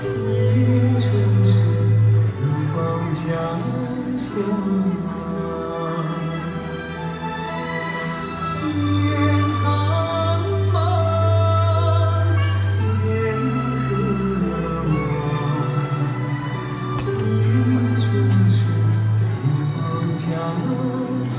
青春是北方家乡，天苍茫，雁何往？青春是北方家乡。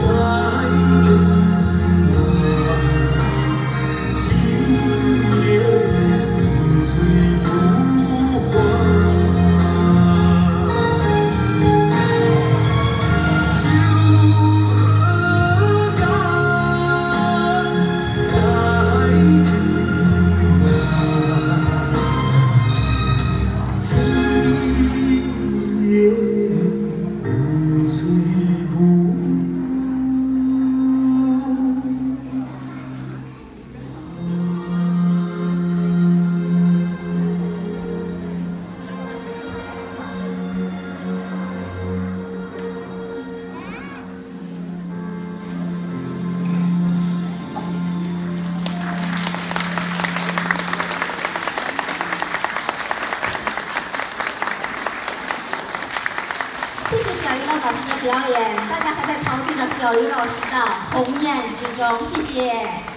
在这里今夜不醉不还酒干再斟满老师的表演，大家还在陶醉着小鱼老师的鸿雁之中，谢谢。